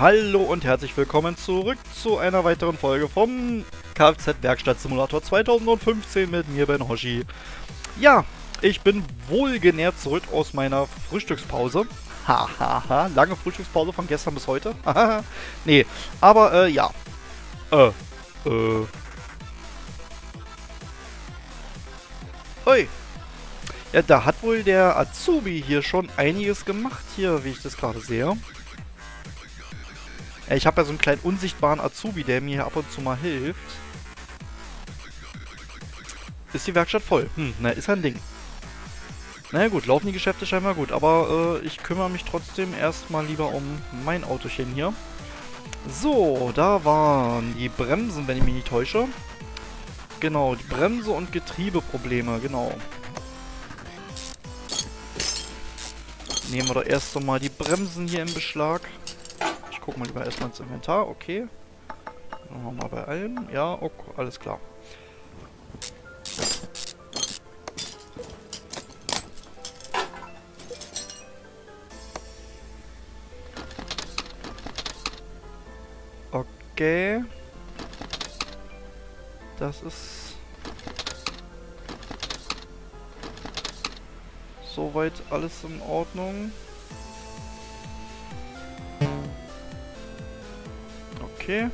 Hallo und herzlich willkommen zurück zu einer weiteren Folge vom Kfz Werkstatt Simulator 2015 mit mir, Ben Hoshi. Ja, ich bin wohlgenährt zurück aus meiner Frühstückspause. Hahaha, lange Frühstückspause von gestern bis heute. nee, aber äh, ja. Äh, äh. Hui. Ja, da hat wohl der Azubi hier schon einiges gemacht hier, wie ich das gerade sehe. Ich habe ja so einen kleinen unsichtbaren Azubi, der mir ab und zu mal hilft. Ist die Werkstatt voll? Hm, na, ist ein Ding. Naja gut, laufen die Geschäfte scheinbar gut, aber äh, ich kümmere mich trotzdem erstmal lieber um mein Autochen hier. So, da waren die Bremsen, wenn ich mich nicht täusche. Genau, die Bremse- und Getriebeprobleme, genau. Nehmen wir doch erst einmal die Bremsen hier in Beschlag. Ich gucke mal lieber erstmal ins Inventar, okay. Machen wir mal bei allem. Ja, okay, alles klar. Okay. Das ist Soweit alles in Ordnung. Okay.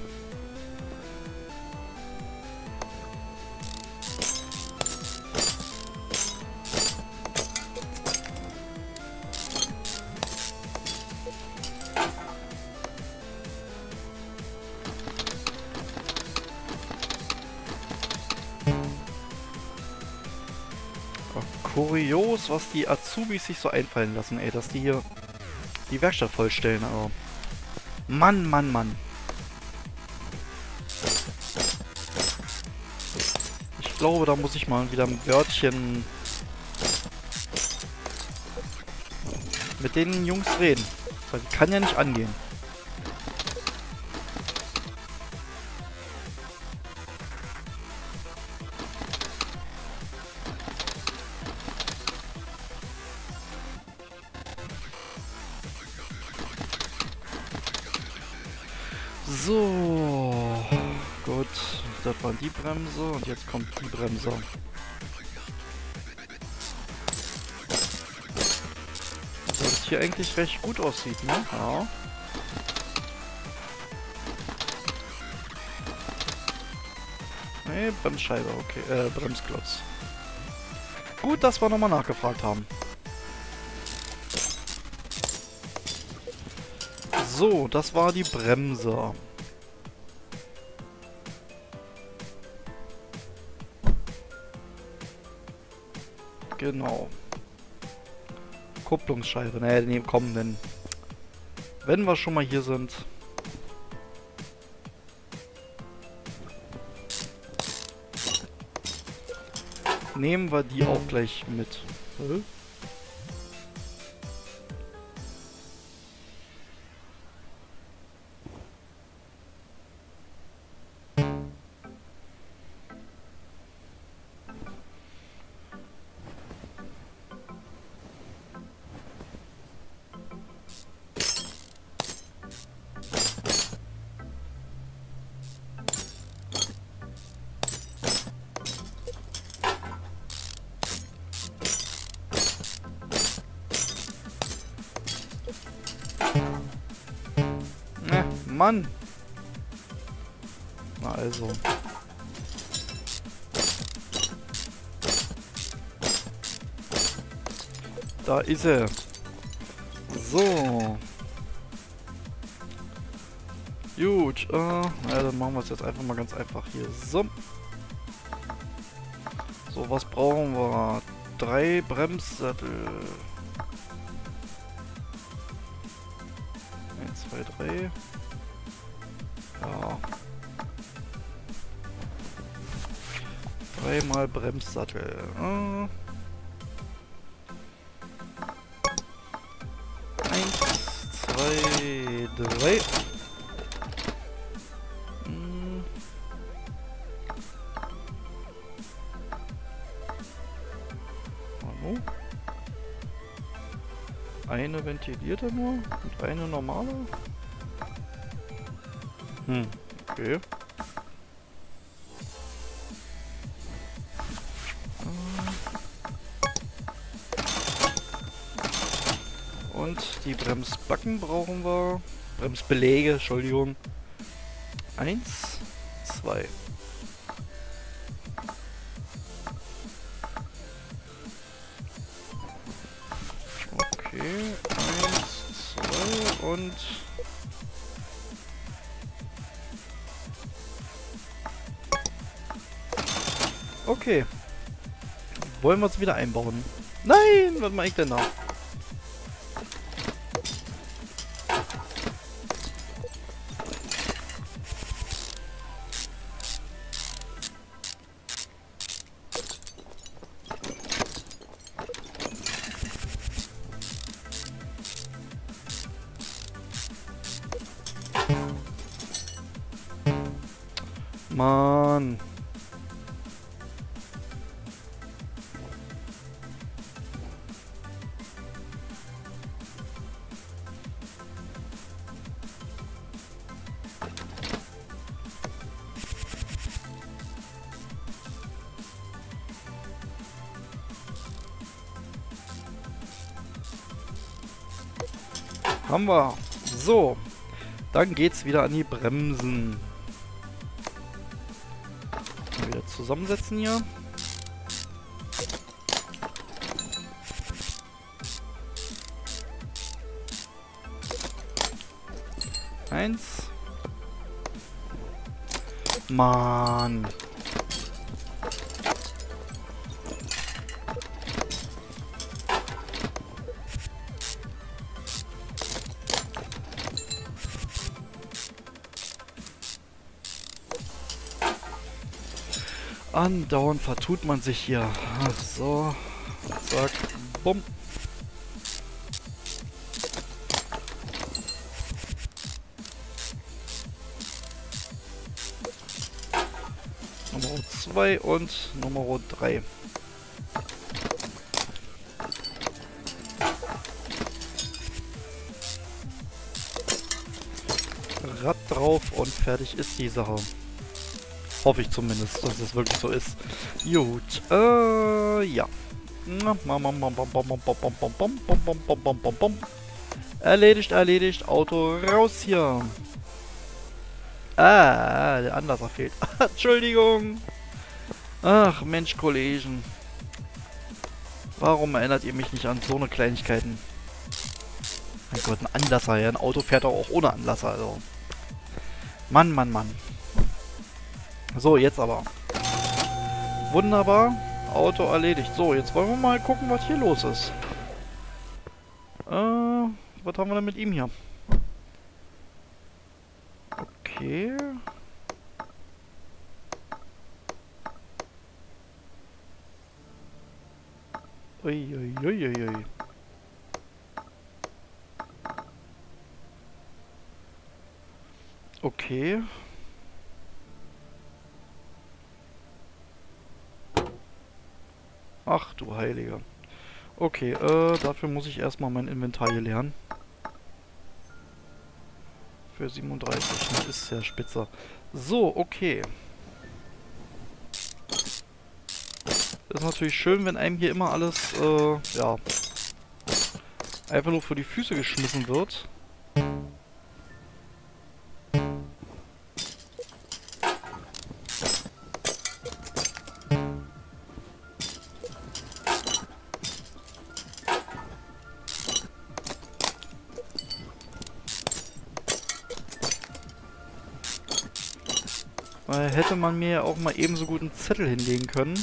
kurios, was die Azubis sich so einfallen lassen, ey, dass die hier die Werkstatt vollstellen, aber... Mann, Mann, Mann. Ich glaube, da muss ich mal wieder ein Wörtchen mit den Jungs reden. Das kann ja nicht angehen. So. Das war die Bremse und jetzt kommt die Bremse. Das hier eigentlich recht gut aussieht, ne? Ja. Ne, Bremsscheibe, okay. Äh, Bremsklotz. Gut, dass wir nochmal nachgefragt haben. So, das war die Bremse. Genau. Kupplungsscheibe. Ne, nee, komm, denn. Wenn wir schon mal hier sind. Nehmen wir die auch gleich mit. Hä? Mann. Na also. Da ist er. So. Gut, äh, ja, dann machen wir es jetzt einfach mal ganz einfach hier. So. So, was brauchen wir? Drei Bremssattel. 1, 2, 3. Dreimal Bremssattel. Äh. Eins, zwei, drei. Hm. Hallo? Eine ventilierte nur und eine normale. Hm, okay. Und die Bremsbacken brauchen wir. Bremsbeläge, Entschuldigung. Eins, zwei. Okay, eins, zwei und... Okay. Wollen wir es wieder einbauen? Nein, was mache ich denn da? Haben wir. So. Dann geht's wieder an die Bremsen. Wieder zusammensetzen hier. Eins. Mann. Andauernd vertut man sich hier. So. Zack. Bumm. Nummer 2 und Nummer 3. Rad drauf und fertig ist die Sache. Hoffe ich zumindest, dass es wirklich so ist. Gut, äh, ja. Erledigt, erledigt. Auto raus hier. Ah, der Anlasser fehlt. Entschuldigung. Ach, Mensch, Kollegen. Warum erinnert ihr mich nicht an so eine Kleinigkeiten? Mein Gott, ein Anlasser. Ja, ein Auto fährt auch ohne Anlasser. Also. Mann, Mann, Mann. So, jetzt aber. Wunderbar. Auto erledigt. So, jetzt wollen wir mal gucken, was hier los ist. Äh, was haben wir denn mit ihm hier? Okay. Uiuiuiui. Ui, ui, ui. Okay. Ach du Heiliger. Okay, äh, dafür muss ich erstmal mein Inventar hier lernen. Für 37, das ist sehr spitzer. So, okay. Ist natürlich schön, wenn einem hier immer alles, äh, ja, einfach nur vor die Füße geschmissen wird. Man mir auch mal ebenso gut einen Zettel hinlegen können.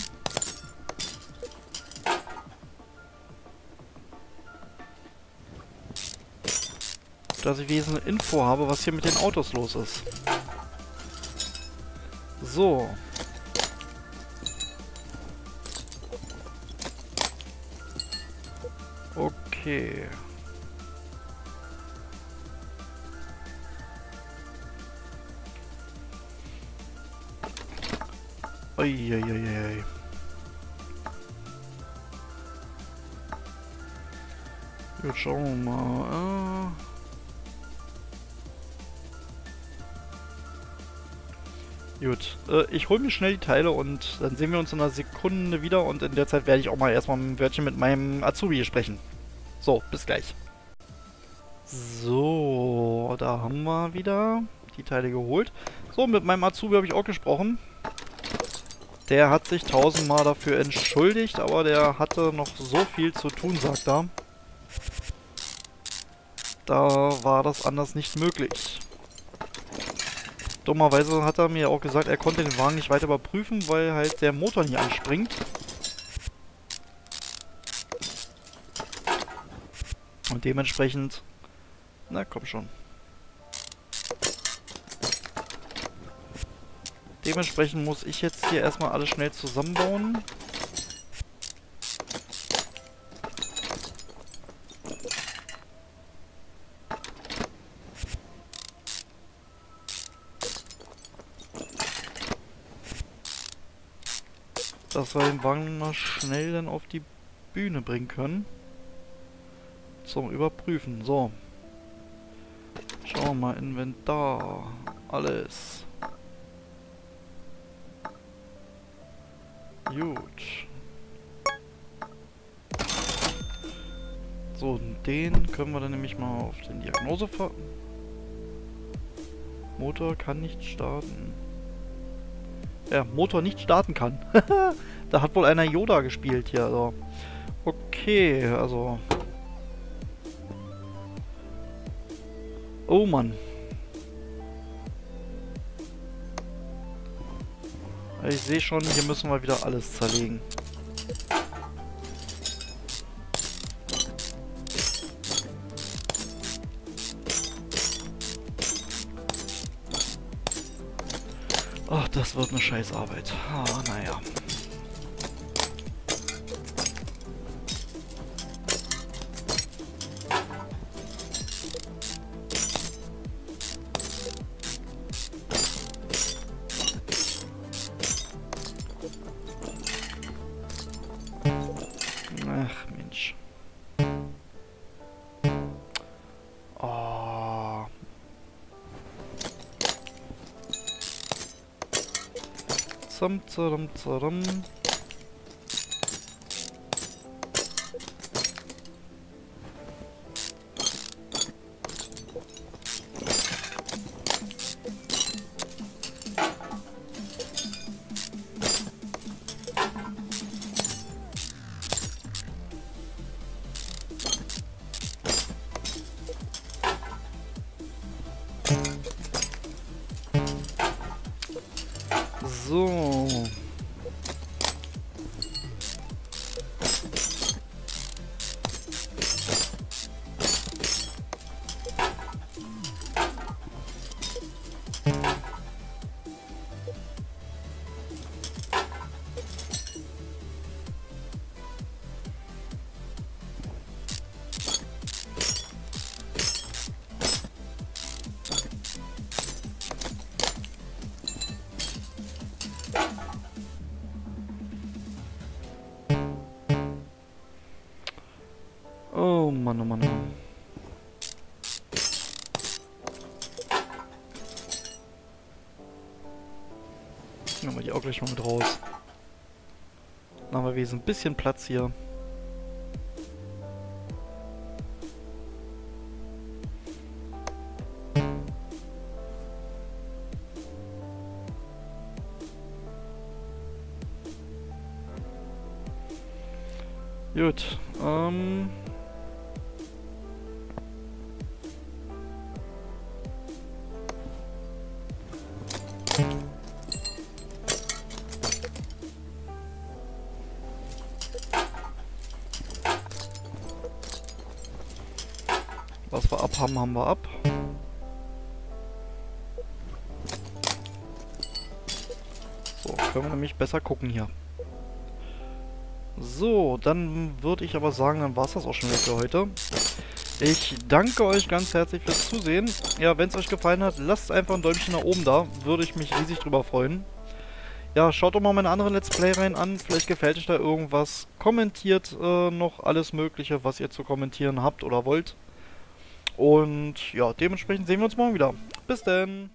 Dass ich wesentlich Info habe, was hier mit den Autos los ist. So. Okay. Uiuiui. Jetzt schauen wir mal. Gut, äh, ich hole mir schnell die Teile und dann sehen wir uns in einer Sekunde wieder und in der Zeit werde ich auch mal erstmal ein Wörtchen mit meinem Azubi sprechen. So, bis gleich. So, da haben wir wieder die Teile geholt. So, mit meinem Azubi habe ich auch gesprochen. Der hat sich tausendmal dafür entschuldigt, aber der hatte noch so viel zu tun, sagt er. Da war das anders nicht möglich. Dummerweise hat er mir auch gesagt, er konnte den Wagen nicht weiter überprüfen, weil halt der Motor nicht anspringt. Und dementsprechend... Na, komm schon. Dementsprechend muss ich jetzt hier erstmal alles schnell zusammenbauen. dass wir den Wagen mal schnell dann auf die Bühne bringen können. Zum Überprüfen. So. Schauen wir mal, Inventar. Alles. Gut. So, den können wir dann nämlich mal auf den Diagnose fahren. Motor kann nicht starten der Motor nicht starten kann. da hat wohl einer Yoda gespielt hier. Also. Okay, also... Oh Mann. Ich sehe schon, hier müssen wir wieder alles zerlegen. Ach, das wird eine Scheißarbeit. Ah, naja. Zam, zaram, zaram. Mann, oh Mann, oh Mann. Nehmen wir die auch gleich mal mit raus. Dann haben wir wesentlich ein bisschen Platz hier. Gut, ähm... Abhaben, haben wir ab. So, können wir nämlich besser gucken hier. So, dann würde ich aber sagen, dann war es das auch schon wieder für heute. Ich danke euch ganz herzlich fürs Zusehen. Ja, wenn es euch gefallen hat, lasst einfach ein Däumchen nach oben da. Würde ich mich riesig drüber freuen. Ja, schaut doch mal meine anderen Let's Play rein an. Vielleicht gefällt euch da irgendwas. Kommentiert äh, noch alles Mögliche, was ihr zu kommentieren habt oder wollt. Und ja, dementsprechend sehen wir uns morgen wieder. Bis denn.